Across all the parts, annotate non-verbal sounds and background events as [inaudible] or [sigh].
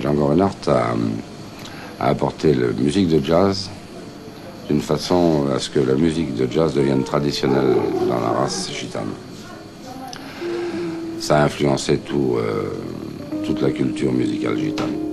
Django Reinhardt a, apporté la musique de jazz d'une façon à ce que la musique de jazz devienne traditionnelle dans la race gitane. Ça a influencé euh, toute la culture musicale gitane.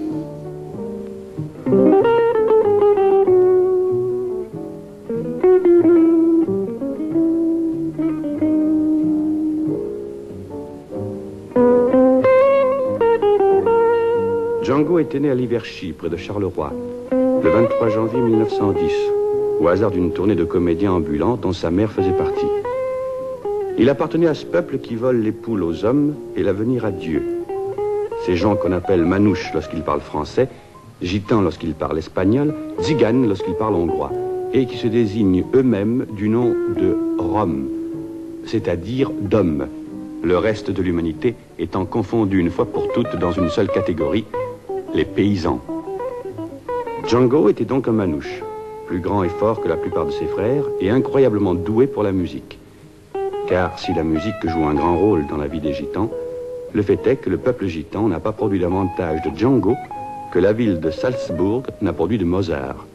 Était né à Liverchy, près de Charleroi, le 23 janvier 1910, au hasard d'une tournée de comédiens ambulants dont sa mère faisait partie. Il appartenait à ce peuple qui vole les poules aux hommes et l'avenir à Dieu. Ces gens qu'on appelle manouches lorsqu'ils parlent français, gitans lorsqu'ils parlent espagnol, ziganes lorsqu'ils parlent hongrois, et qui se désignent eux-mêmes du nom de Rome, c'est-à-dire d'homme, le reste de l'humanité étant confondu une fois pour toutes dans une seule catégorie, les paysans. Django était donc un manouche, plus grand et fort que la plupart de ses frères et incroyablement doué pour la musique. Car si la musique joue un grand rôle dans la vie des gitans, le fait est que le peuple gitan n'a pas produit davantage de Django que la ville de Salzbourg n'a produit de Mozart.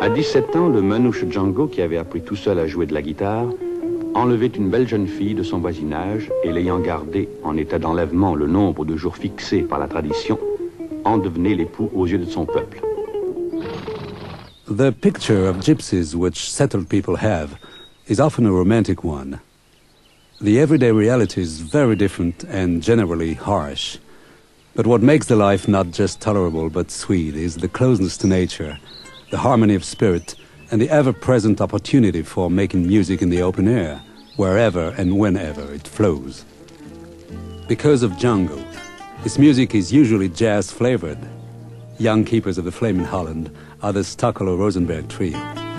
À 17 ans, le manouche Django, qui avait appris tout seul à jouer de la guitare, enlevait une belle jeune fille de son voisinage et l'ayant gardée en état d'enlèvement le nombre de jours fixés par la tradition, en devenait l'époux aux yeux de son peuple. The picture of gypsies which settled people have is often a romantic one. The everyday reality is very different and generally harsh. But what makes the life not just tolerable but sweet is the closeness to nature, the harmony of spirit, and the ever-present opportunity for making music in the open air, wherever and whenever it flows. Because of Django, his music is usually jazz flavored. Young Keepers of the Flame in Holland are the Stochelo Rosenberg Trio.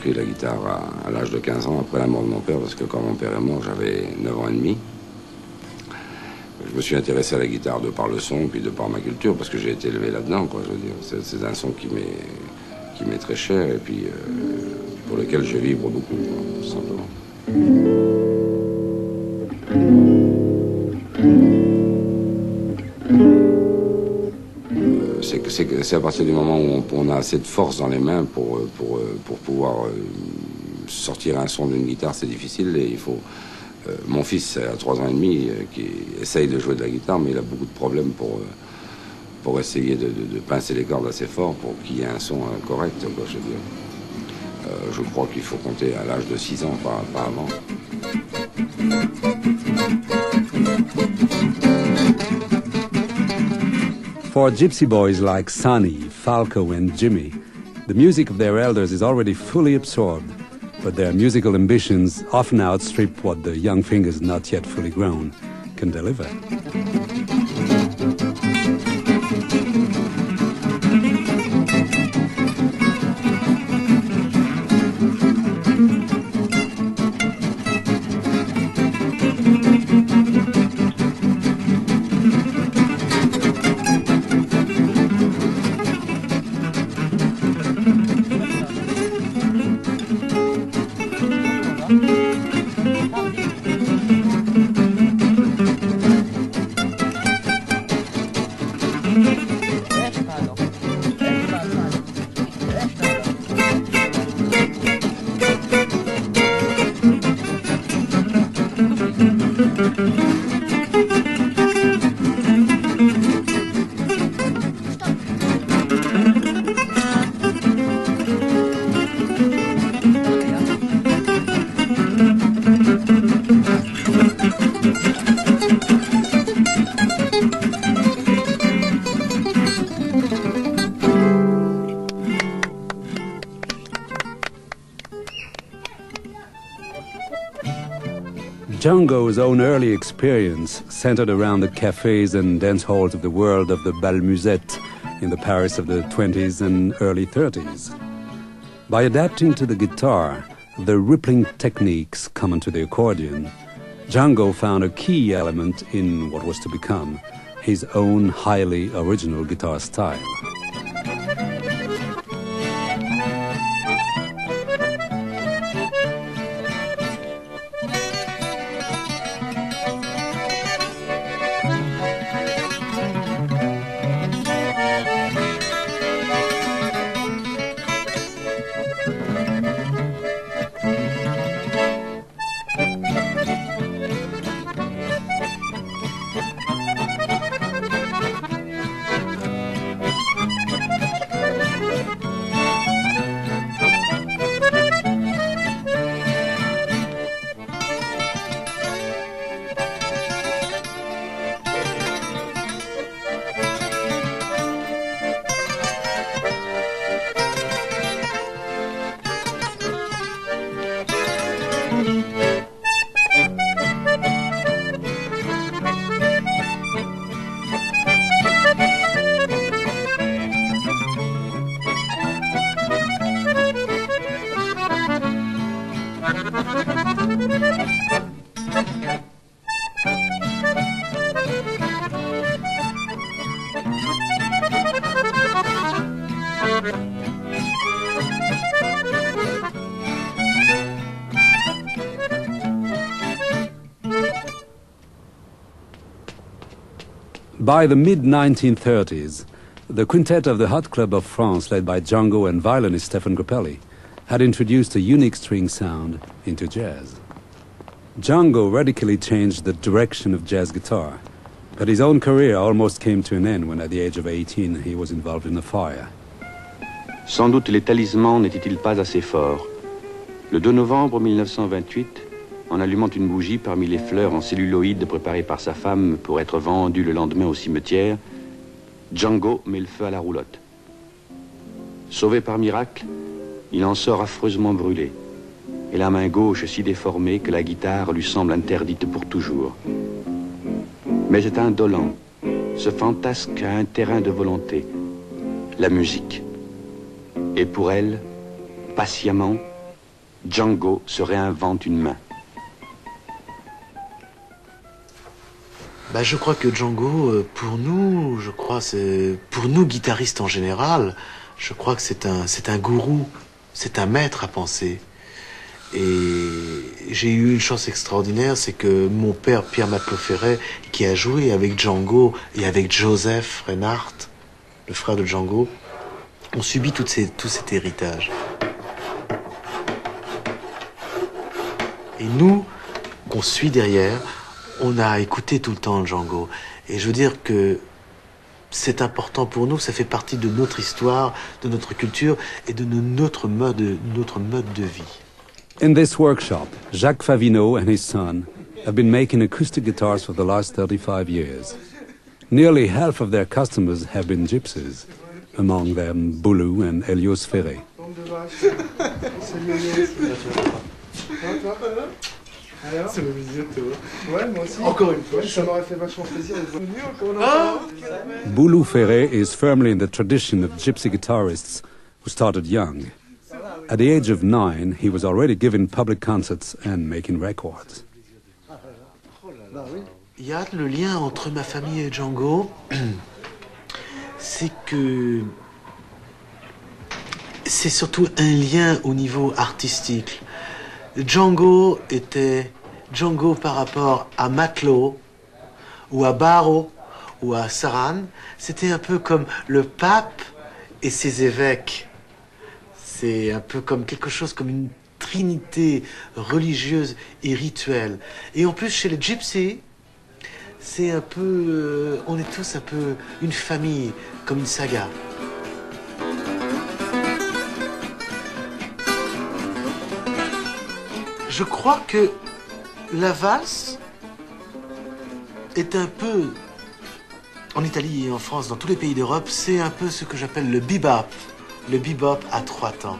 Appris la guitare à, l'âge de 15 ans, après la mort de mon père, parce que quand mon père est mort, j'avais 9 ans et demi. Je me suis intéressé à la guitare de par le son, puis de par ma culture, parce que j'ai été élevé là-dedans, quoi, je veux dire. C'est un son qui m'est très cher, et puis... Euh, pour lequel je vibre beaucoup, simplement. C'est à partir du moment où on, a assez de force dans les mains pour, pour, pour pouvoir sortir un son d'une guitare, c'est difficile et il faut. mon fils a 3 ans et demi qui essaye de jouer de la guitare, mais il a beaucoup de problèmes pour pour essayer de, pincer les cordes assez fort pour qu'il y ait un son euh, correct. je, euh, je crois qu'il faut compter à l'âge de 6 ans, pas, pas avant. For gypsy boys like Sonny, Falco, and Jimmy, the music of their elders is already fully absorbed, but their musical ambitions often outstrip what the young fingers not yet fully grown can deliver. Django's own early experience centered around the cafes and dance halls of the world of the bal musette in the Paris of the 20s and early 30s. By adapting to the guitar the rippling techniques common to the accordion, Django found a key element in what was to become his own highly original guitar style. By the mid-1930s, the quintet of the Hot Club of France, led by Django and violinist Stéphane Grappelli, had introduced a unique string sound into jazz. Django radically changed the direction of jazz guitar, but his own career almost came to an end when at the age of 18 he was involved in a fire. Sans doute les talismans n'étaient-ils pas assez forts? Le 2 novembre 1928, en allumant une bougie parmi les fleurs en celluloïde préparées par sa femme pour être vendues le lendemain au cimetière, Django met le feu à la roulotte. Sauvé par miracle, il en sort affreusement brûlé, et la main gauche si déformée que la guitare lui semble interdite pour toujours. Mais c'est indolent, ce fantasque a un terrain de volonté, la musique. Et pour elle, patiemment, Django se réinvente une main. Bah, je crois que Django, euh, pour nous, je crois, c'est pour nous guitaristes en général, je crois que c'est un, c'est un gourou. C'est un maître à penser. Et j'ai eu une chance extraordinaire, c'est que mon père, Pierre Matelot Ferret, qui a joué avec Django et avec Joseph Reinhardt, le frère de Django, ont subi tout cet héritage. Et nous, qu'on suit derrière, on a écouté tout le temps Django. Et je veux dire que c'est important pour nous, ça fait partie de notre histoire, de notre culture et de notre mode, notre mode de vie. In this workshop, Jacques Favino and his son have been making acoustic guitars for the last 35 years. Nearly half of their customers have been gypsies, among them Boulou and Elios Ferré. [laughs] Boulou Ferré is firmly in the tradition of gypsy guitarists who started young. At the age of nine, he was already giving public concerts and making records. Yann, le lien entre ma famille et Django, [clears throat] c'est que c'est surtout un lien au niveau artistique. Django était Django par rapport à Matelot ou à Barrow ou à Saran. C'était un peu comme le pape et ses évêques. C'est un peu comme quelque chose comme une trinité religieuse et rituelle. Et en plus, chez les gypsies, c'est un peu. Euh, on est tous un peu une famille, comme une saga. Je crois que la valse est un peu. En Italie et en France, dans tous les pays d'Europe, c'est un peu ce que j'appelle le bebop le bebop à trois temps.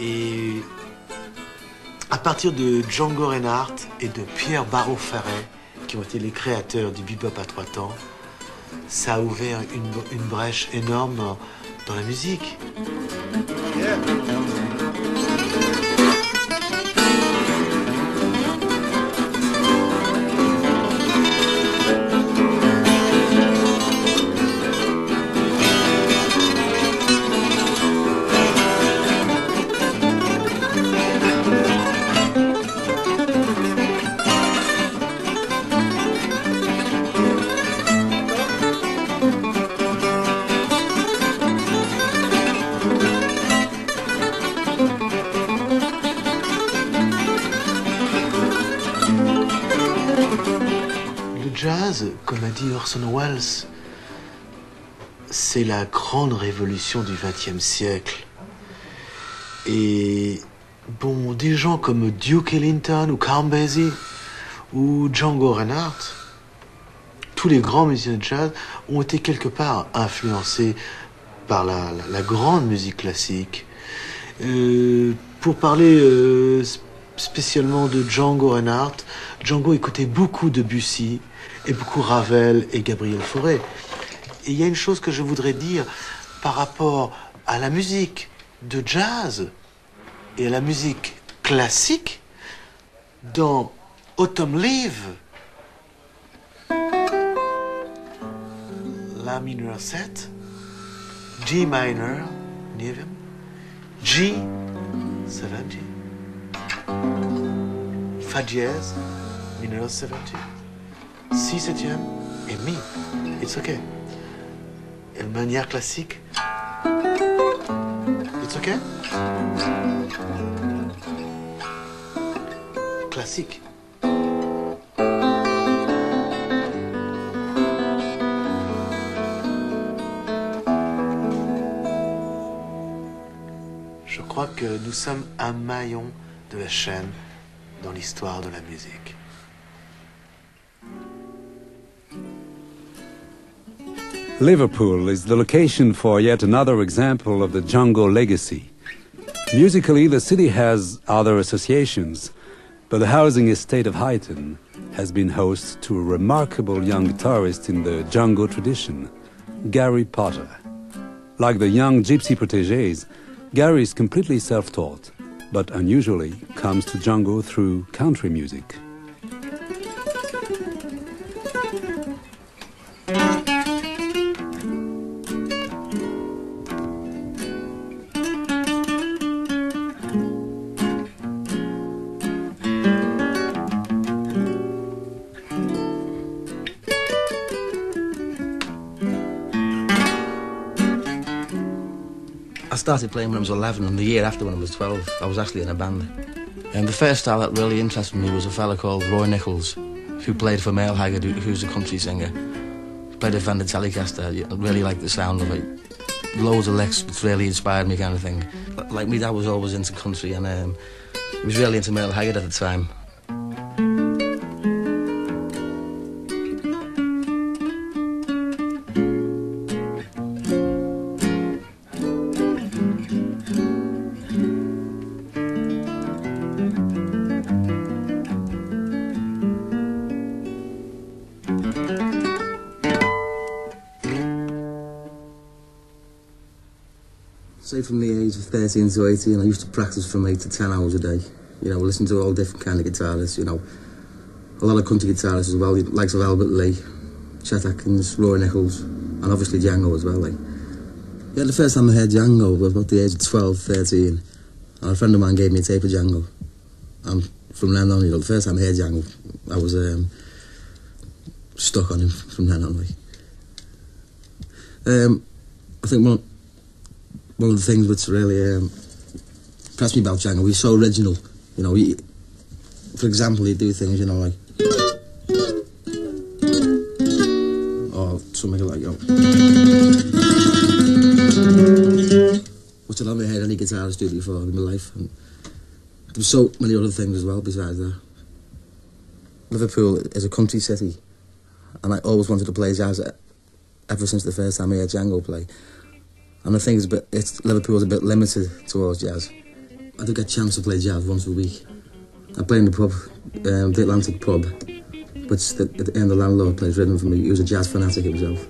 Et à partir de Django Reinhardt et de Pierre Barreau Ferret, qui ont été les créateurs du bebop à trois temps, ça a ouvert une, brèche énorme dans la musique. C'est la grande révolution du XXe siècle. Et bon, des gens comme Duke Ellington ou Basie ou Django Reinhardt, tous les grands musiciens de jazz ont été quelque part influencés par la, grande musique classique. Euh, pour parler euh, spécialement de Django Reinhardt, Django écoutait beaucoup de Bussy, et beaucoup Ravel et Gabriel Fauré. Et il y a une chose que je voudrais dire par rapport à la musique de jazz et à la musique classique dans Autumn Leave. La mineur 7, G minor, G 70, Fa dièse, mineur 70. Si septième et mi. It's okay. De manière classique. It's okay? Classique. Je crois que nous sommes un maillon de la chaîne dans l'histoire de la musique. Liverpool is the location for yet another example of the Django legacy. Musically, the city has other associations, but the housing estate of Huyton has been host to a remarkable young guitarist in the Django tradition, Gary Potter. Like the young gypsy proteges, Gary is completely self-taught, but unusually comes to Django through country music. I started playing when I was 11, and the year after, when I was 12, I was actually in a band. And the first style that really interested me was a fella called Roy Nichols, who played for Merle Haggard, who's a country singer. He played a Fender Telecaster. I really liked the sound of it. Loads of licks, really inspired me, kind of thing. Like me, dad was always into country, and um, he was really into Merle Haggard at the time. 13 to 18, I used to practice from 8 to 10 hours a day. You know, listen to all different kind of guitarists, you know. A lot of country guitarists as well, likes of Albert Lee, Chet Atkins, Roy Nichols, and obviously Django as well, like. Yeah, the first time I heard Django was about the age of 12, 13. And a friend of mine gave me a tape of Django. And from then on, you know, the first time I heard Django, I was um, stuck on him from then on, like. Um, I think one, one of the things which really um, impressed me about Django, he's so original. You know, he, for example, he'd do things, you know, like. Or something like, you. Which I've never heard any guitarist do before in my life. And there's so many other things as well besides that. Liverpool is a country city, and I always wanted to play jazz ever since the first time I heard Django play. And I think it's, a bit, it's Liverpool's a bit limited towards jazz. I do get a chance to play jazz once a week. I play in the pub, um, the Atlantic pub, which the, the end the landlord plays rhythm for me. He was a jazz fanatic himself.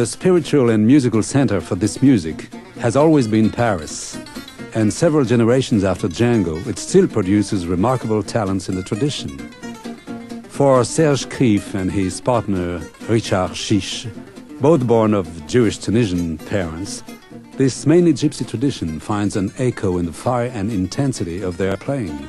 The spiritual and musical center for this music has always been Paris. And several generations after Django, it still produces remarkable talents in the tradition. For Serge Krief and his partner Richard Chiche, both born of Jewish Tunisian parents, this mainly gypsy tradition finds an echo in the fire and intensity of their playing.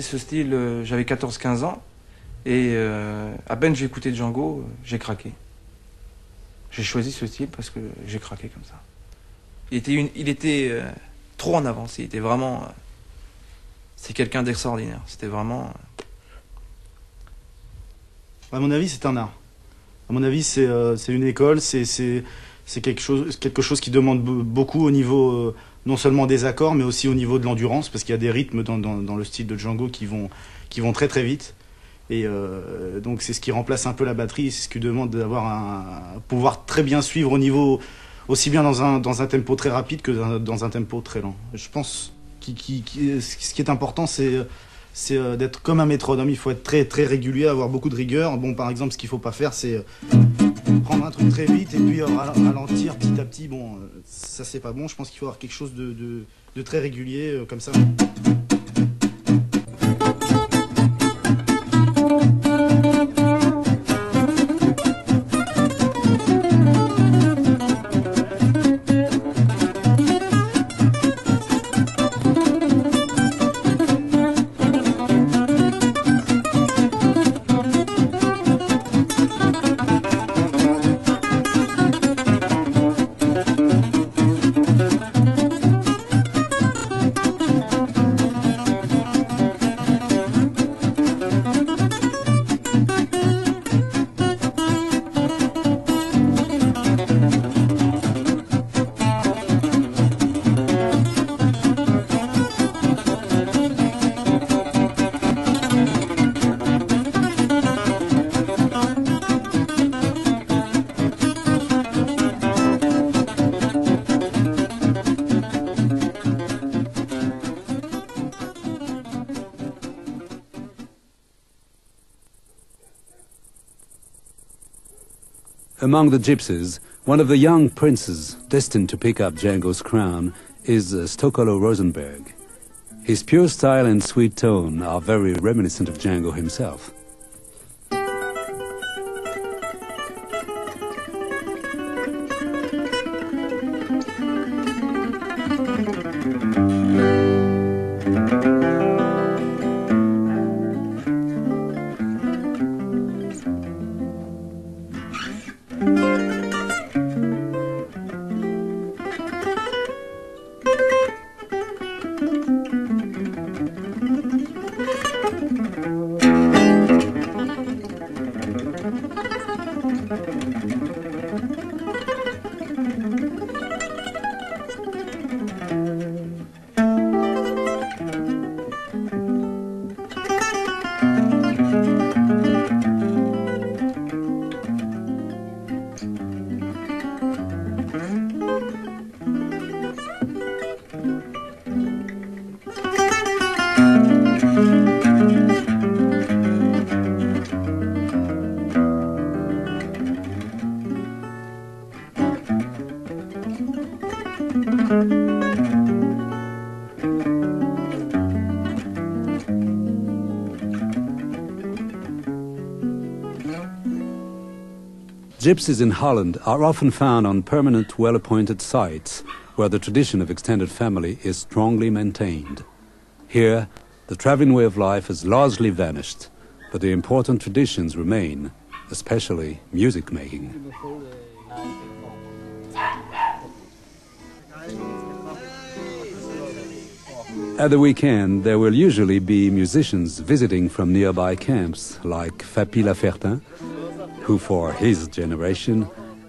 Ce style, euh, j'avais 14-15 ans, et euh, à peine j'ai écouté Django, euh, j'ai craqué. J'ai choisi ce style parce que j'ai craqué comme ça. Il était, il était trop en avance, il était vraiment... c'est quelqu'un d'extraordinaire, c'était vraiment... À mon avis, c'est un art. À mon avis, c'est une école, c'est quelque chose, quelque chose qui demande be- beaucoup au niveau, non seulement des accords, mais aussi au niveau de l'endurance, parce qu'il y a des rythmes dans, dans, le style de Django qui vont, qui vont très très vite. Et euh, donc c'est ce qui remplace un peu la batterie, c'est ce qui demande d'avoir un pouvoir très bien suivre au niveau aussi bien dans un, dans un tempo très rapide que dans, un tempo très lent. Je pense que qui, qui, ce qui est important, c'est c'est euh, d'être comme un métronome. Il faut être très très régulier, avoir beaucoup de rigueur. Bon, par exemple, ce qu'il faut pas faire, c'est prendre un truc très vite et puis euh, ralentir petit à petit. Bon, ça c'est pas bon. Je pense qu'il faut avoir quelque chose de, de, de très régulier comme ça. Among the gypsies, one of the young princes destined to pick up Django's crown is uh, Stochelo Rosenberg. His pure style and sweet tone are very reminiscent of Django himself. Gypsies in Holland are often found on permanent, well-appointed sites where the tradition of extended family is strongly maintained. Here, the traveling way of life has largely vanished, but the important traditions remain, especially music making. At the weekend, there will usually be musicians visiting from nearby camps, like Fapy Lafertin, who for his generation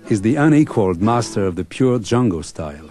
is the unequaled master of the pure Django style.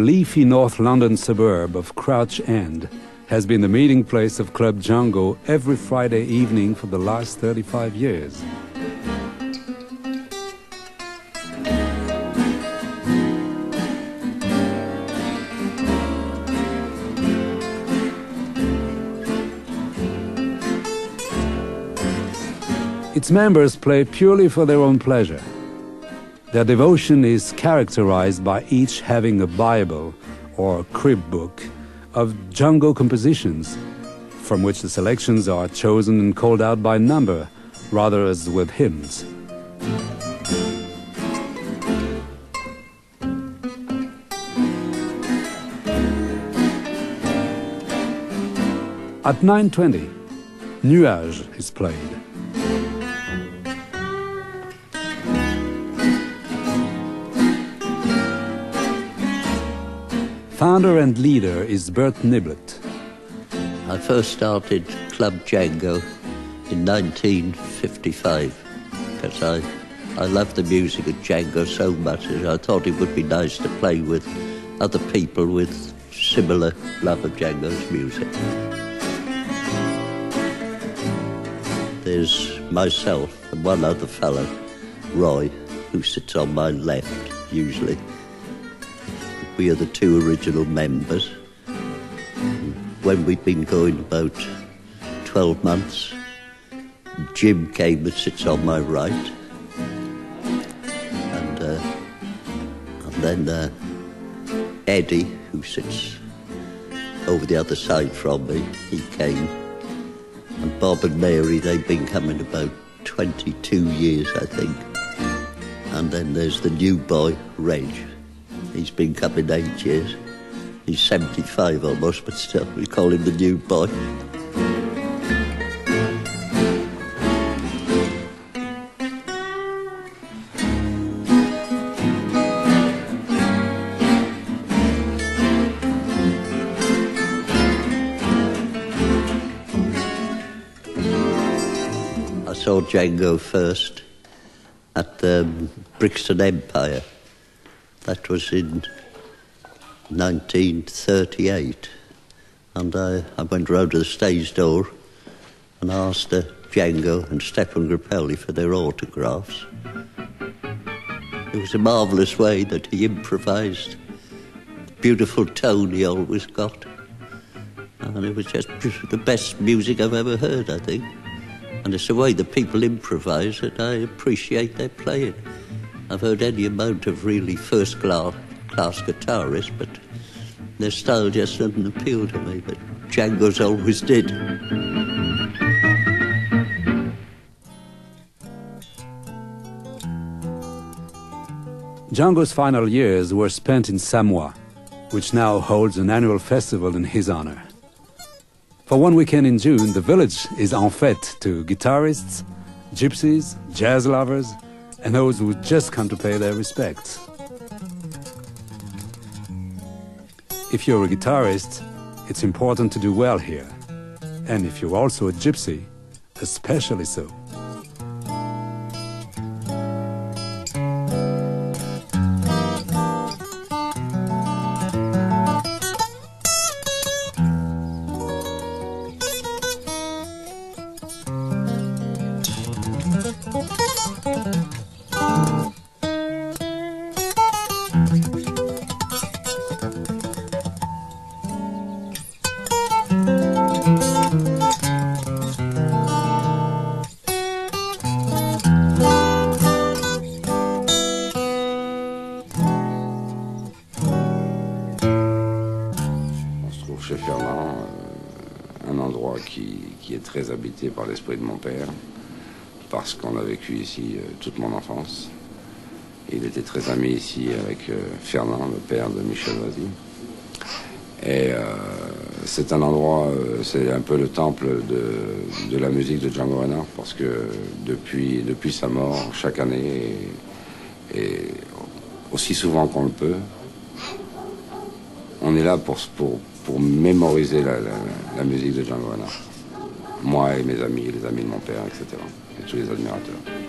The leafy North London suburb of Crouch End has been the meeting place of Club Django every Friday evening for the last 35 years. Its members play purely for their own pleasure. Their devotion is characterized by each having a Bible or crib book of Django compositions, from which the selections are chosen and called out by number, rather as with hymns. At 9.20, Nuages is played. Founder and leader is Bert Niblett. I first started Club Django in 1955 because I, I loved the music of Django so much that I thought it would be nice to play with other people with similar love of Django's music. There's myself and one other fellow, Roy, who sits on my left usually we are the two original members. When we'd been going about 12 months, Jim came and sits on my right. And, uh, and then uh, Eddie, who sits over the other side from me, he came. And Bob and Mary, they've been coming about 22 years, I think. And then there's the new boy, Reg. He's been coming eight years. He's 75 almost, but still, we call him the new boy. I saw Django first at the Brixton Empire. That was in 1938. And I, I went round to the stage door and asked uh, Django and Stéphane Grappelli for their autographs. It was a marvellous way that he improvised, the beautiful tone he always got. And it was just the best music I've ever heard, I think. And it's the way the people improvise that I appreciate their playing. I've heard any amount of really first class, class guitarists, but their style just doesn't appeal to me. But Django's always did. Django's final years were spent in Samois, which now holds an annual festival in his honor. For one weekend in June, the village is en fête to guitarists, gypsies, jazz lovers, and those who just come to pay their respects. If you're a guitarist, it's important to do well here. And if you're also a gypsy, especially so. Euh, toute mon enfance. Il était très ami ici avec euh, Fernand, le père de Michel Vazy. Et euh, c'est un endroit, c'est un peu le temple de, la musique de Django Reinhardt, parce que depuis, sa mort, chaque année, et, aussi souvent qu'on le peut, on est là pour, mémoriser la, la musique de Django Reinhardt moi et mes amis, les amis de mon père, etc. Et tous les admirateurs.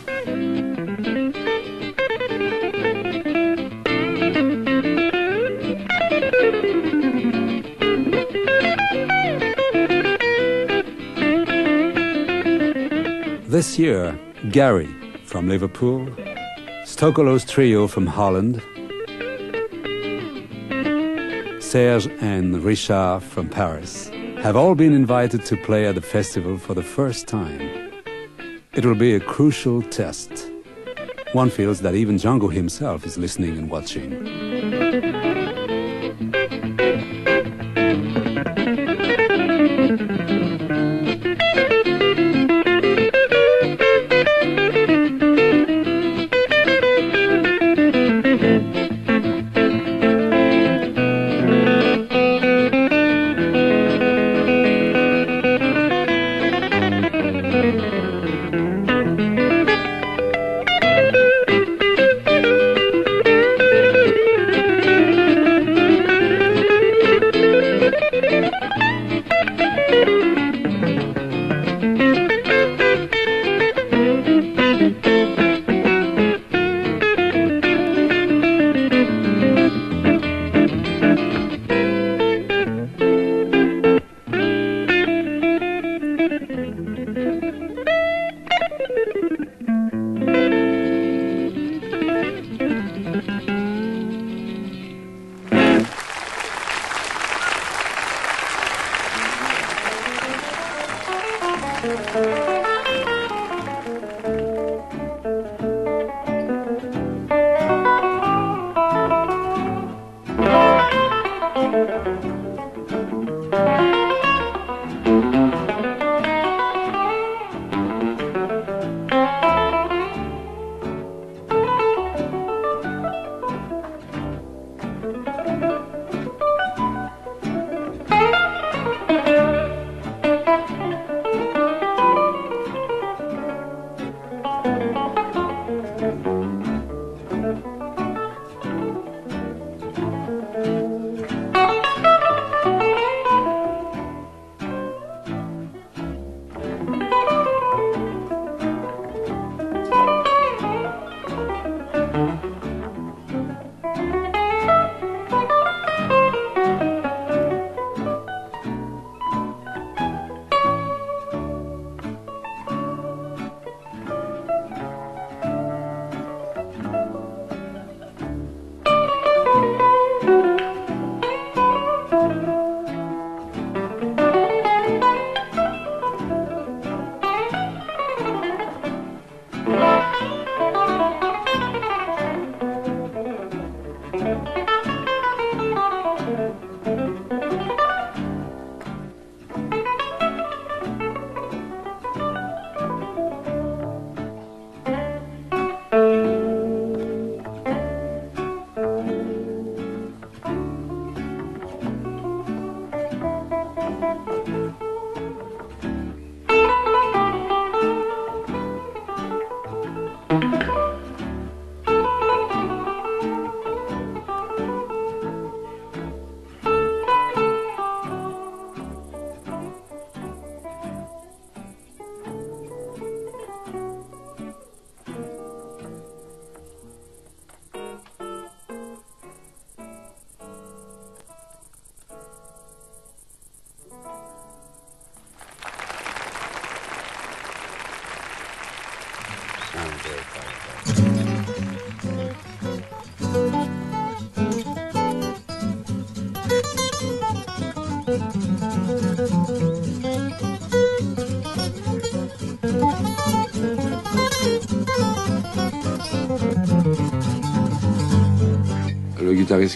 This year, Gary from Liverpool, Stochelo's trio from Holland, Serge and Richard from Paris have all been invited to play at the festival for the first time. It will be a crucial test. One feels that even Django himself is listening and watching.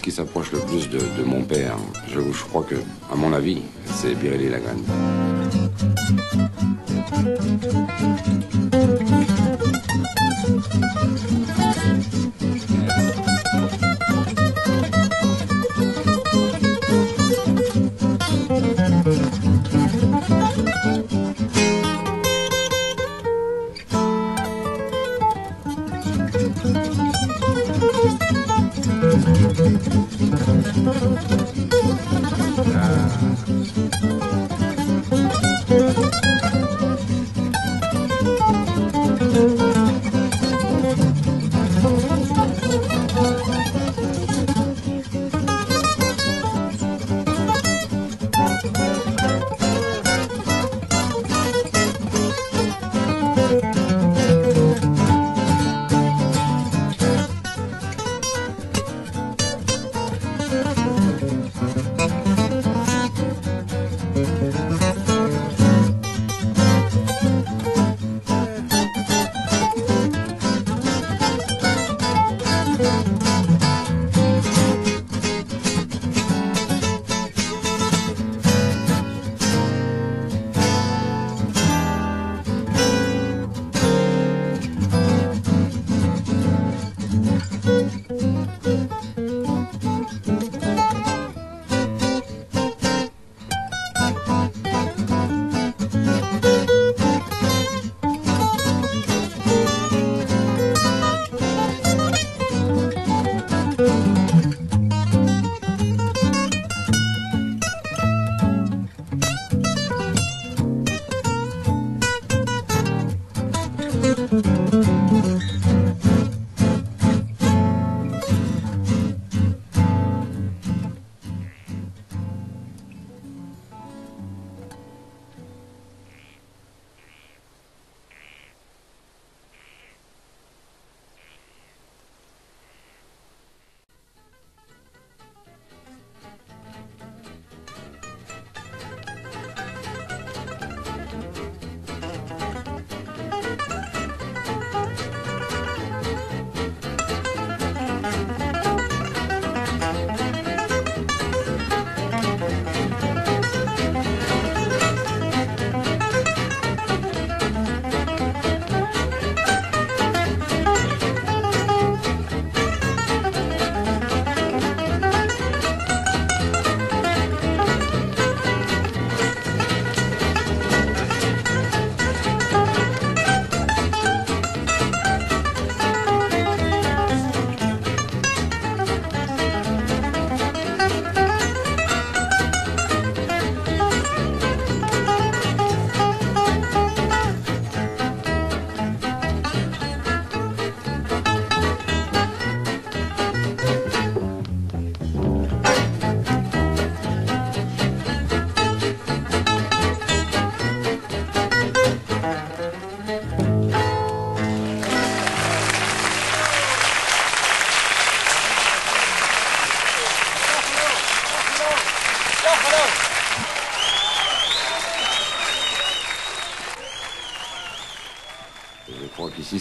Qui s'approche le plus de, de mon père, je, je crois que, à mon avis, c'est Birelli Lagrande.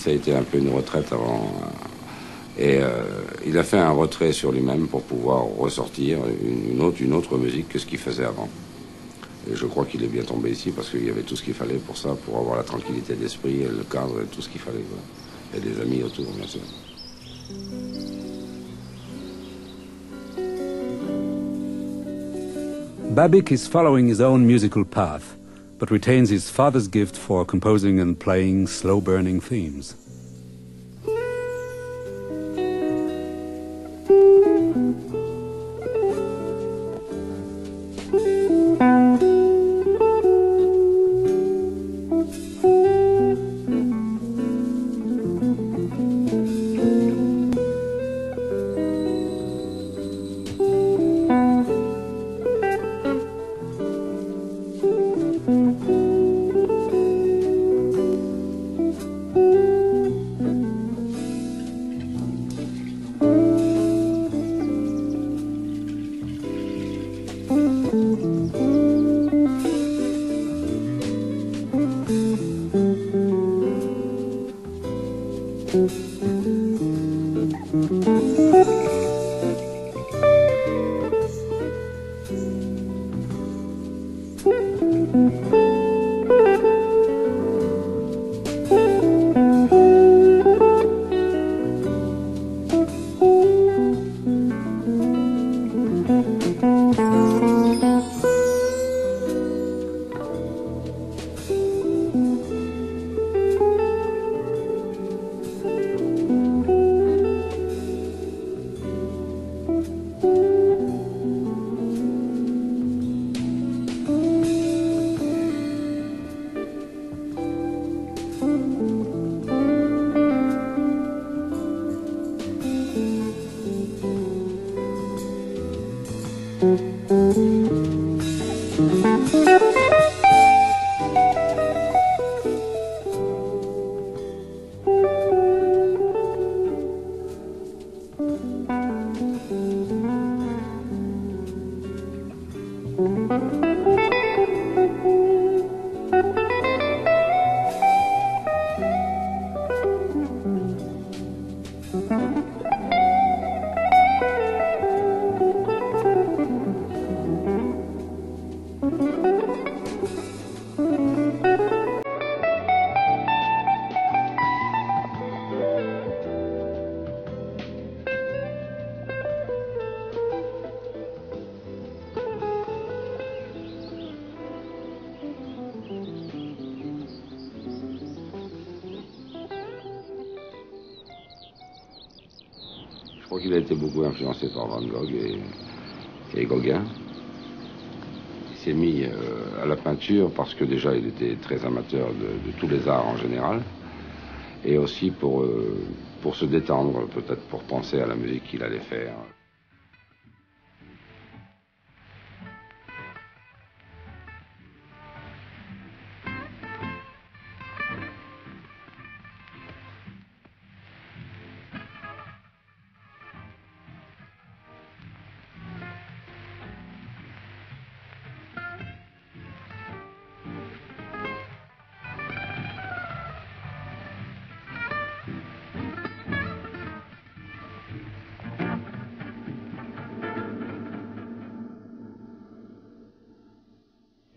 Ça a été un peu une retraite avant. Et euh, il a fait un retrait sur lui-même pour pouvoir ressortir une, autre, une autre musique que ce qu'il faisait avant. Et je crois qu'il est bien tombé ici parce qu'il y avait tout ce qu'il fallait pour ça, pour avoir la tranquillité d'esprit, le cadre et tout ce qu'il fallait. Et des amis autour, bien sûr. Babik is following his own musical path, but retains his father's gift for composing and playing slow-burning themes. Été beaucoup influencé par Van Gogh et, Gauguin. Il s'est mis euh, à la peinture parce que déjà il était très amateur de, tous les arts en général et aussi pour, euh, pour se détendre, peut-être pour penser à la musique qu'il allait faire.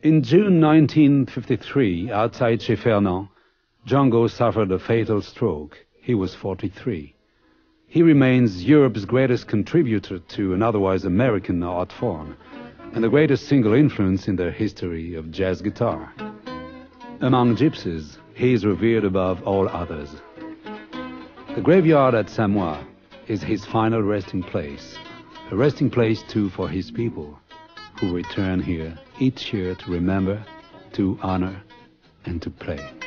In June 1953, outside Chez Fernand, Django suffered a fatal stroke. He was 43. He remains Europe's greatest contributor to an otherwise American art form, and the greatest single influence in the history of jazz guitar. Among gypsies, he is revered above all others. The graveyard at Samois is his final resting place, a resting place too for his people who return here each year to remember, to honor, and to play.